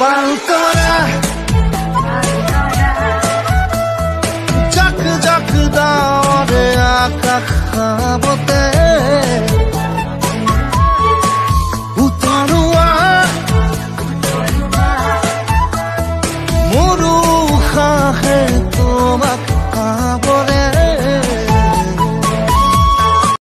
পালতরা জাক জাক দাওয়ারে আকাশ খাবতে